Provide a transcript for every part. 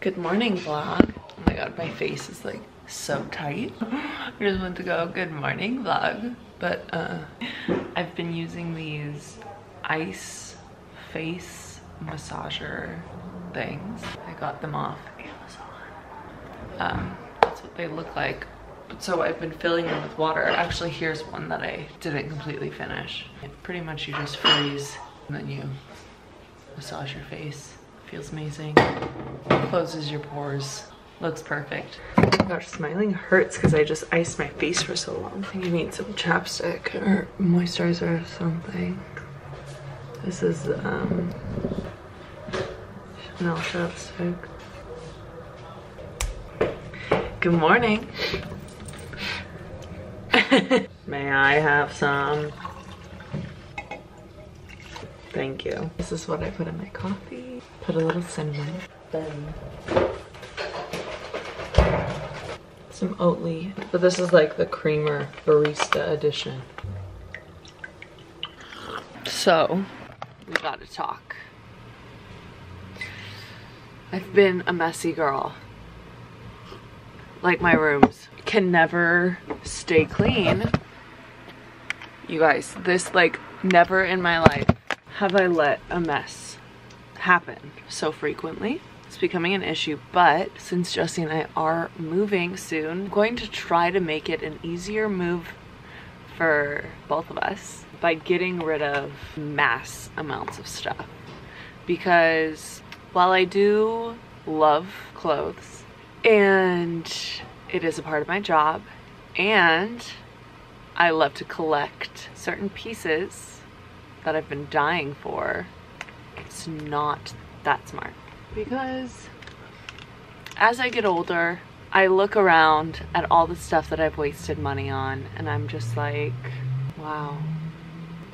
Good morning vlog. Oh my god, my face is like so tight. I just want to go good morning vlog. But uh, I've been using these ice face massager things. I got them off Amazon. Um, that's what they look like. So I've been filling them with water. Actually, here's one that I didn't completely finish. Pretty much you just freeze and then you massage your face. Feels amazing. Closes your pores. Looks perfect. Oh gosh, smiling hurts because I just iced my face for so long. I think you need some chapstick or moisturizer or something. This is um, Chanel chapstick. Good morning. May I have some? Thank you. This is what I put in my coffee. Put a little cinnamon. Then some Oatly. But this is like the creamer barista edition. So, we gotta talk. I've been a messy girl. Like my rooms. Can never stay clean. You guys, this like never in my life have I let a mess happen so frequently. It's becoming an issue, but since Jesse and I are moving soon, I'm going to try to make it an easier move for both of us by getting rid of mass amounts of stuff. Because while I do love clothes and it is a part of my job and I love to collect certain pieces that I've been dying for, it's not that smart. Because as I get older, I look around at all the stuff that I've wasted money on and I'm just like, wow,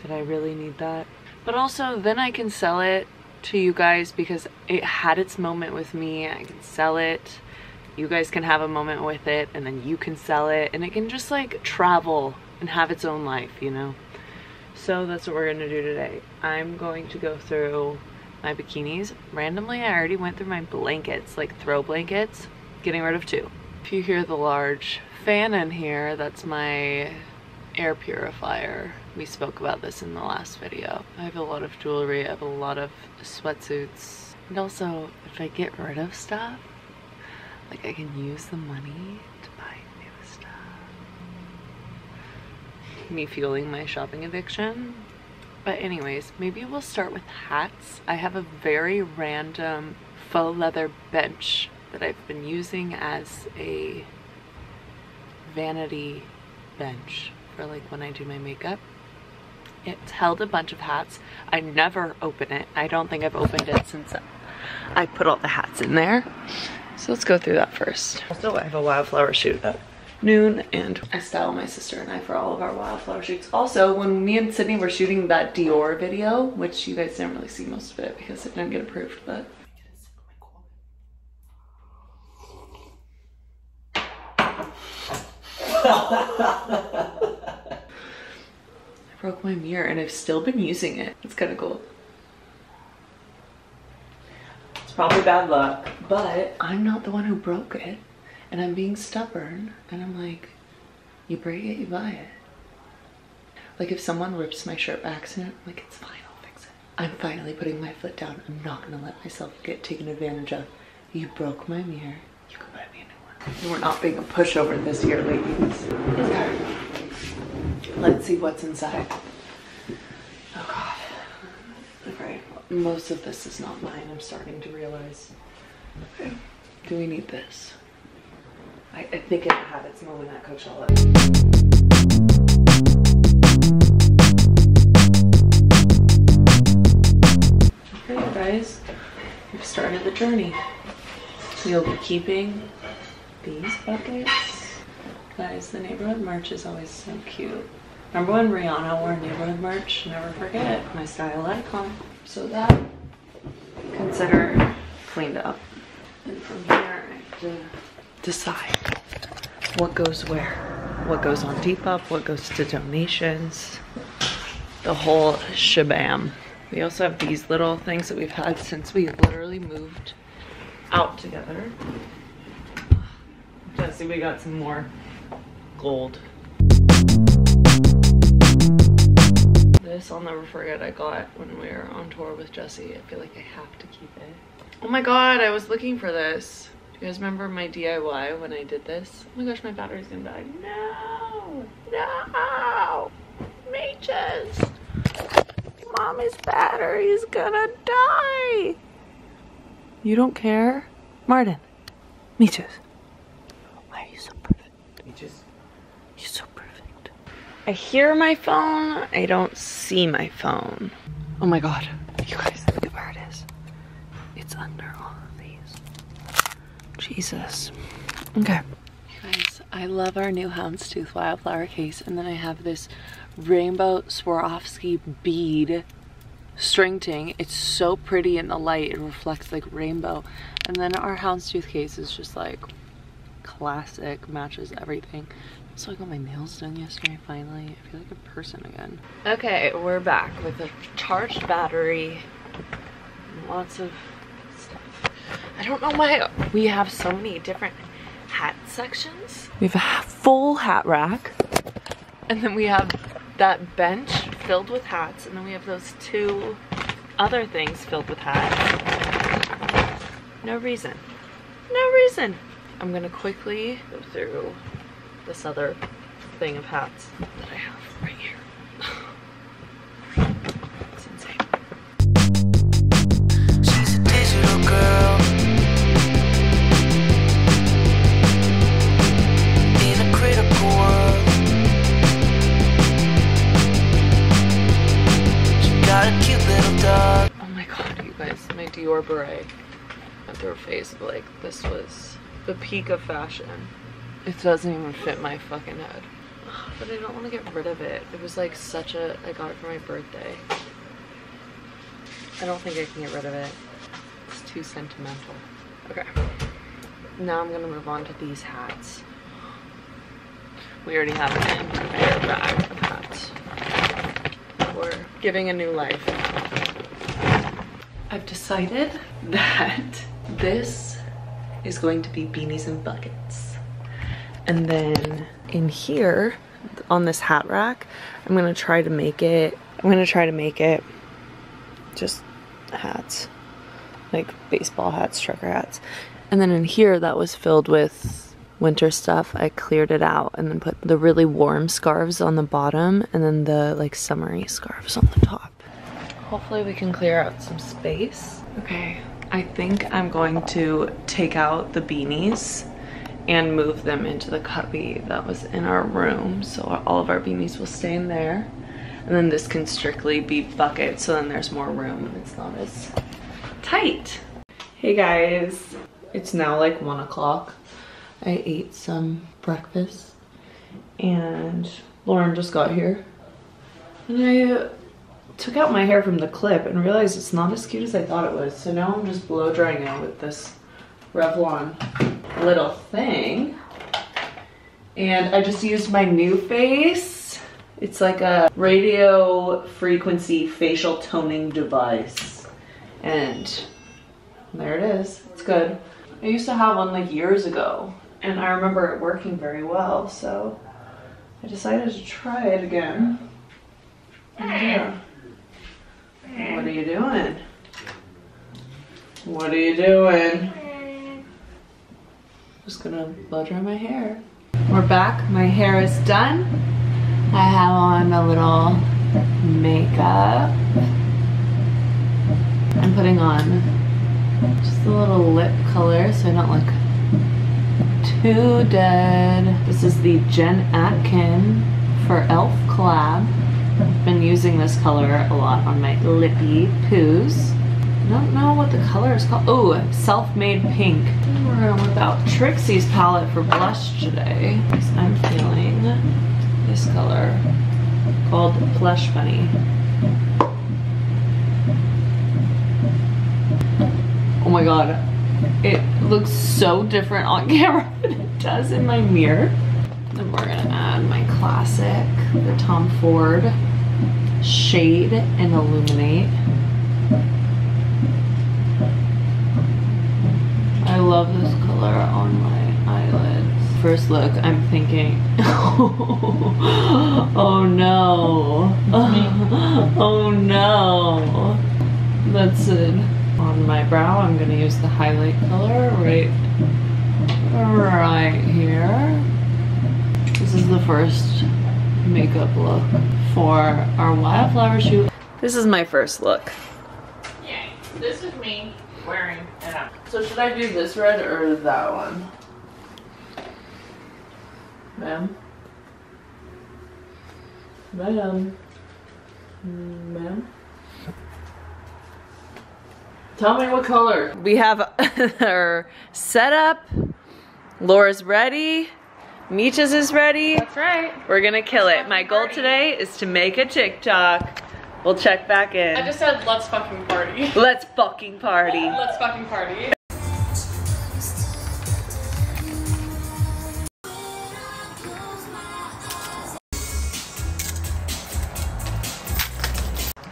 did I really need that? But also then I can sell it to you guys because it had its moment with me. I can sell it. You guys can have a moment with it and then you can sell it and it can just like travel and have its own life, you know? So that's what we're gonna do today. I'm going to go through my bikinis. Randomly, I already went through my blankets, like throw blankets, getting rid of two. If you hear the large fan in here, that's my air purifier. We spoke about this in the last video. I have a lot of jewelry, I have a lot of sweatsuits. And also, if I get rid of stuff, like I can use the money me fueling my shopping addiction. But anyways, maybe we'll start with hats. I have a very random faux leather bench that I've been using as a vanity bench for like when I do my makeup. It's held a bunch of hats. I never open it. I don't think I've opened it since I put all the hats in there. So let's go through that first. Also, I have a wildflower shoot up noon and I style my sister and I for all of our wildflower shoots. Also, when me and Sydney were shooting that Dior video, which you guys didn't really see most of it because it didn't get approved, but I broke my mirror and I've still been using it. It's kind of cool. It's probably bad luck, but I'm not the one who broke it and I'm being stubborn and I'm like, you break it, you buy it. Like if someone rips my shirt by accident, I'm like, it's fine, I'll fix it. I'm finally putting my foot down. I'm not gonna let myself get taken advantage of. You broke my mirror, you can buy me a new one. We're not being a pushover this year, ladies. Okay. Let's see what's inside. Oh God. Okay, most of this is not mine, I'm starting to realize. Okay. Do we need this? I, I think it had its moment at Coachella. Okay guys, we've started the journey. We'll be keeping these buckets. Guys, the neighborhood merch is always so cute. Remember when Rihanna wore neighborhood merch? Never forget, my style icon. So that, consider cleaned up. And from here, I have to decide what goes where. What goes on Depop, what goes to donations, the whole shabam. We also have these little things that we've had since we literally moved out together. Jesse, we got some more gold. This I'll never forget I got when we were on tour with Jesse. I feel like I have to keep it. Oh my god, I was looking for this. Do you guys remember my DIY when I did this? Oh my gosh, my battery's gonna die. No! No! Mages! Mommy's battery is gonna die! You don't care? Martin. Meeches. Why are you so perfect? Meeches. You're so perfect. I hear my phone. I don't see my phone. Oh my god. You guys, look at where it is. It's under all of these. Jesus. Okay. You guys, I love our new houndstooth wildflower case. And then I have this rainbow Swarovski bead string ting. It's so pretty in the light. It reflects like rainbow. And then our houndstooth case is just like classic, matches everything. So I got my nails done yesterday finally. I feel like a person again. Okay, we're back with a charged battery. Lots of stuff. I don't know why we have so many different hat sections. We have a full hat rack. And then we have that bench filled with hats. And then we have those two other things filled with hats. No reason. No reason. I'm gonna quickly go through this other thing of hats that I have right here. Beret. Went through a phase of like, this was the peak of fashion. It doesn't even fit my fucking head. But I don't want to get rid of it. It was like such a, I got it for my birthday. I don't think I can get rid of it. It's too sentimental. Okay. Now I'm gonna move on to these hats. We already have an entire bag of hats. We're giving a new life. I've decided that this is going to be beanies and buckets. And then in here, on this hat rack, I'm gonna try to make it, I'm gonna try to make it just hats. Like baseball hats, trucker hats. And then in here, that was filled with winter stuff. I cleared it out and then put the really warm scarves on the bottom and then the like summery scarves on the top. Hopefully we can clear out some space. Okay, I think I'm going to take out the beanies and move them into the cubby that was in our room. So all of our beanies will stay in there. And then this can strictly be buckets, so then there's more room and it's not as tight. Hey guys, it's now like one o'clock. I ate some breakfast and Lauren just got here. And I took out my hair from the clip and realized it's not as cute as I thought it was. So now I'm just blow drying it with this Revlon little thing. And I just used my new face. It's like a radio frequency facial toning device. And there it is, it's good. I used to have one like years ago and I remember it working very well. So I decided to try it again. Yeah. What are you doing? What are you doing? Just gonna blow dry my hair. We're back. My hair is done. I have on a little makeup. I'm putting on just a little lip color so I don't look too dead. This is the Jen Atkin for e.l.f. collab. I've been using this color a lot on my lippy poos. I don't know what the color is called. Oh, self-made pink. We're going without Trixie's palette for blush today. I'm feeling this color called Flesh Bunny. Oh my god. It looks so different on camera than it does in my mirror. Then we're gonna add my classic, the Tom Ford Shade and Illuminate. I love this color on my eyelids. First look, I'm thinking, oh no, oh no. That's it. On my brow, I'm gonna use the highlight color right, right here. This is the first makeup look for our wildflower shoot. This is my first look. Yay. This is me wearing an outfit. So should I do this red or that one? Ma'am? Ma'am? Ma'am? Tell me what color. We have our setup. Laura's ready. Meeches is ready. That's right. We're gonna kill it. My goal Party. today is to make a TikTok. We'll check back in. I just said let's fucking party. Let's fucking party. Let's fucking party.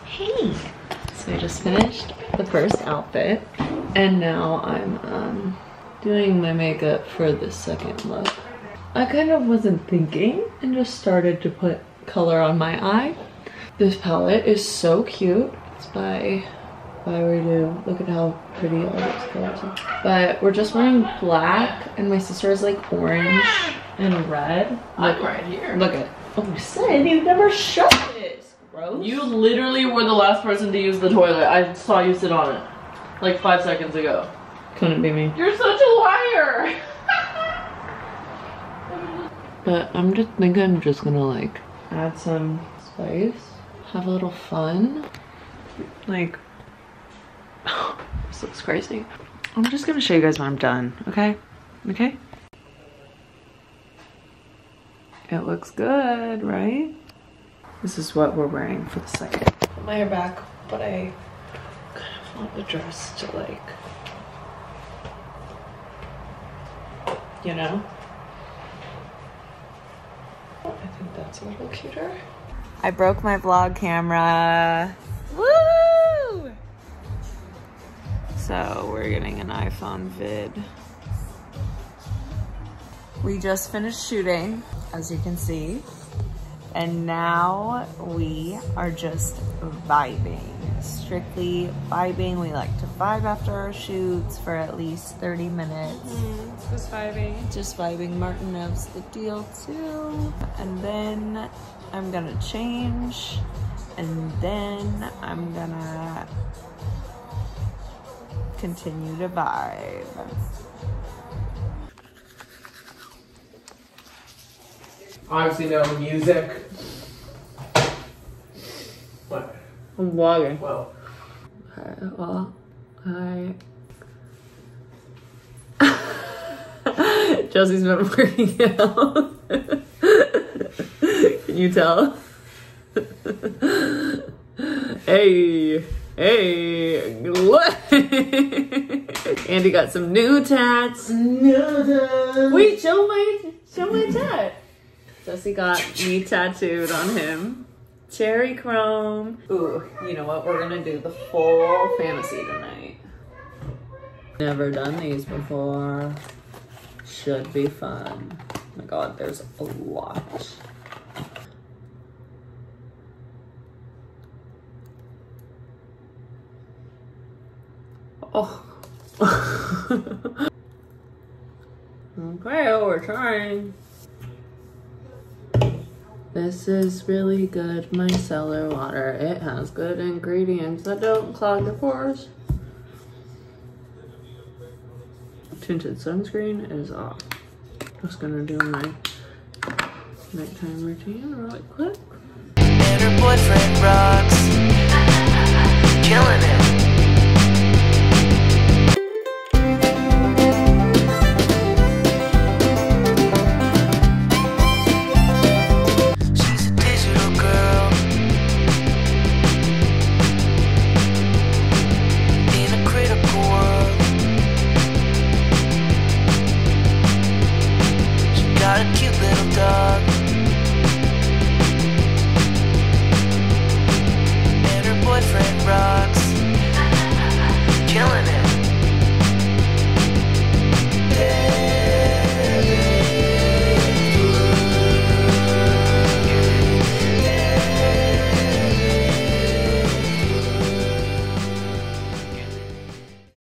Hey. So I just finished the first outfit and now I'm um, doing my makeup for the second look. I kind of wasn't thinking and just started to put color on my eye. This palette is so cute. It's by by Redo. Look at how pretty all those colors are. But we're just wearing black and my sister is like orange and red. I'm Look, right here. look at Oh, Sid, you've never shut this. Gross. You literally were the last person to use the toilet. I saw you sit on it. Like five seconds ago. couldn't be me. You're such a liar! But I'm just thinking I'm just gonna like add some spice, have a little fun. Like, this looks crazy. I'm just gonna show you guys when I'm done, okay? Okay? It looks good, right? This is what we're wearing for the second. Put my hair back, but I kind of want the dress to like, you know? I think that's a little cuter. I broke my vlog camera. Woo! So we're getting an iPhone vid. We just finished shooting, as you can see. And now we are just vibing. Strictly vibing. We like to vibe after our shoots for at least 30 minutes mm, Just vibing. just vibing. Martin knows the deal too. And then I'm gonna change. And then I'm gonna continue to vibe. Obviously no music. What? I'm vlogging. Well. Okay, well, I. Chelsea's been working out. Can you tell? hey, hey, look. Andy got some new tats. Wait, show my show my tat. Jesse got me tattooed on him. Cherry chrome. Ooh, you know what? We're gonna do the full fantasy tonight. Never done these before. Should be fun. Oh my god, there's a lot. Oh. okay, oh, we're trying. This is really good micellar water. It has good ingredients that don't clog the pores. Tinted sunscreen is off. Just gonna do my nighttime routine really quick.